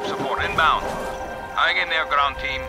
Drop support inbound. Hang in there, ground team.